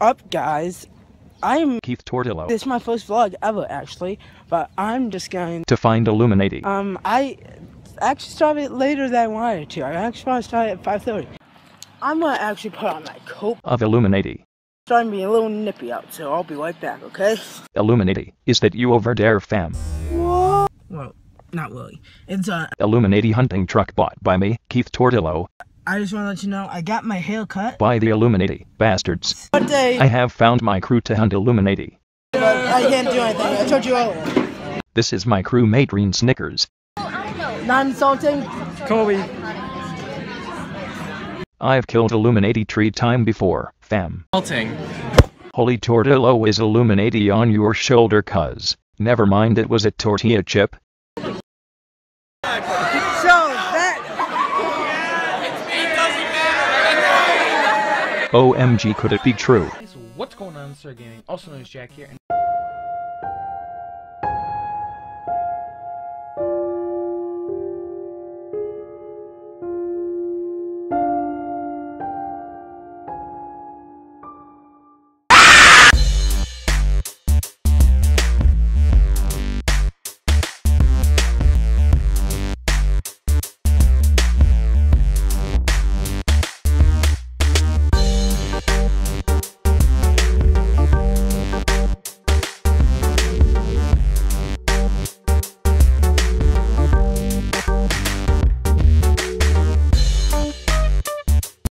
up, guys? I'm. Keith Tortillo. This is my first vlog ever, actually, but I'm just going. To find Illuminati. Um, I actually started later than I wanted to. I actually want to start at 5:30. I'm gonna actually put on my coat. Of Illuminati. It's starting to be a little nippy out, so I'll be right back. Okay? Illuminati. Is that you over there, fam? Whoa. Well, not really. It's uh. Illuminati hunting truck bought by me, Keith Tortillo. I just want to let you know I got my hair cut. By the Illuminati, bastards. What day? I have found my crew to hunt Illuminati. I can't do anything. I told you earlier. This is my crewmate Green Snickers. Not insulting. Kobe. I've killed Illuminati tree time before, fam. Melting. Oh, Holy Tortillo is Illuminati on your shoulder cuz. Never mind it was a tortilla chip. So that OMG could it be true? What's going on, Sir Gaming? Also known as Jack here, and